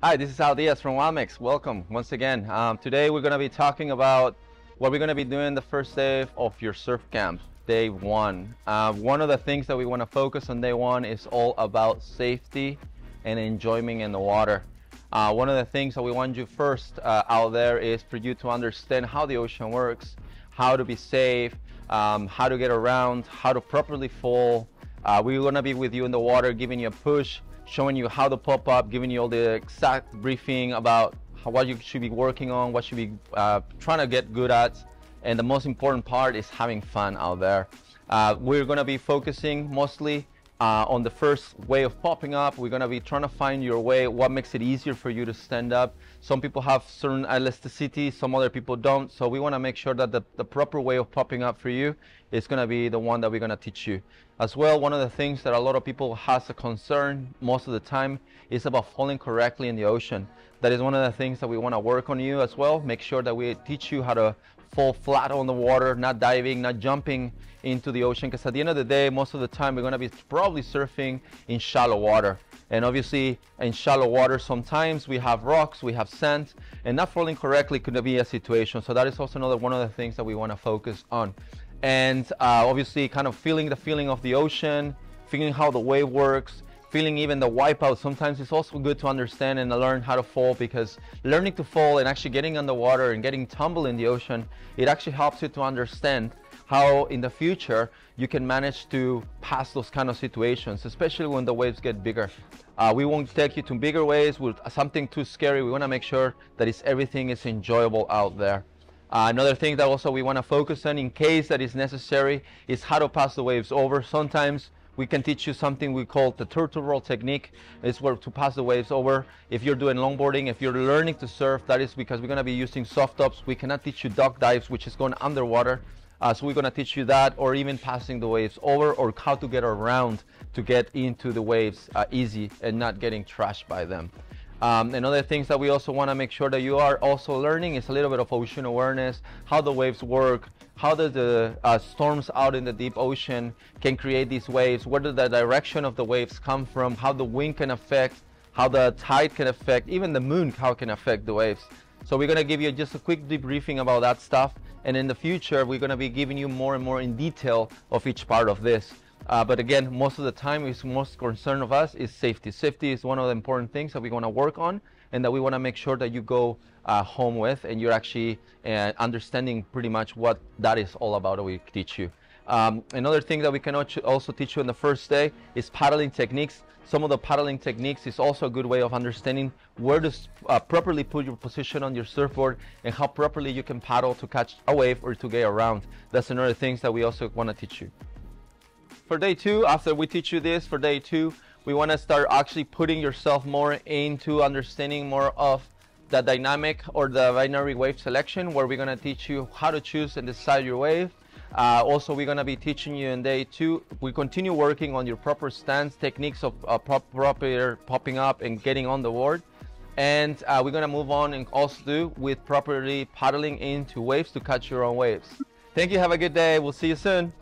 Hi, this is Al Diaz from Wildmex. Welcome once again. Um, today we're going to be talking about what we're going to be doing the first day of your surf camp, day one. Uh, one of the things that we want to focus on day one is all about safety and enjoyment in the water. Uh, one of the things that we want you first uh, out there is for you to understand how the ocean works, how to be safe, um, how to get around, how to properly fall. Uh, we're to be with you in the water, giving you a push, showing you how to pop up, giving you all the exact briefing about how, what you should be working on, what should be uh, trying to get good at. And the most important part is having fun out there. Uh, we're gonna be focusing mostly uh, on the first way of popping up. We're gonna be trying to find your way, what makes it easier for you to stand up. Some people have certain elasticity, some other people don't. So we wanna make sure that the, the proper way of popping up for you is gonna be the one that we're gonna teach you. As well, one of the things that a lot of people has a concern most of the time is about falling correctly in the ocean. That is one of the things that we wanna work on you as well. Make sure that we teach you how to fall flat on the water, not diving, not jumping into the ocean. Because at the end of the day, most of the time we're gonna be probably surfing in shallow water. And obviously in shallow water, sometimes we have rocks, we have sand, and not falling correctly could be a situation. So that is also another one of the things that we wanna focus on. And uh, obviously kind of feeling the feeling of the ocean, feeling how the wave works, feeling even the wipeout sometimes it's also good to understand and learn how to fall because learning to fall and actually getting underwater and getting tumble in the ocean it actually helps you to understand how in the future you can manage to pass those kind of situations especially when the waves get bigger. Uh, we won't take you to bigger waves with something too scary we want to make sure that it's everything is enjoyable out there. Uh, another thing that also we want to focus on in case that is necessary is how to pass the waves over. Sometimes we can teach you something we call the turtle roll technique. It's where to pass the waves over. If you're doing longboarding, if you're learning to surf, that is because we're gonna be using soft tops. We cannot teach you duck dives, which is going underwater. Uh, so we're gonna teach you that or even passing the waves over or how to get around to get into the waves uh, easy and not getting trashed by them. Um, and other things that we also want to make sure that you are also learning is a little bit of ocean awareness, how the waves work, how does the uh, storms out in the deep ocean can create these waves, where does the direction of the waves come from, how the wind can affect, how the tide can affect, even the moon, how it can affect the waves. So we're going to give you just a quick debriefing about that stuff. And in the future, we're going to be giving you more and more in detail of each part of this. Uh, but again, most of the time, is most concern of us is safety. Safety is one of the important things that we want to work on and that we want to make sure that you go uh, home with and you're actually uh, understanding pretty much what that is all about that we teach you. Um, another thing that we can also teach you on the first day is paddling techniques. Some of the paddling techniques is also a good way of understanding where to uh, properly put your position on your surfboard and how properly you can paddle to catch a wave or to get around. That's another things that we also want to teach you. For day two, after we teach you this, for day two, we want to start actually putting yourself more into understanding more of the dynamic or the binary wave selection where we're going to teach you how to choose and decide your wave. Uh, also, we're going to be teaching you in day two. We continue working on your proper stance techniques of uh, prop proper popping up and getting on the board. And uh, we're going to move on and also do with properly paddling into waves to catch your own waves. Thank you. Have a good day. We'll see you soon.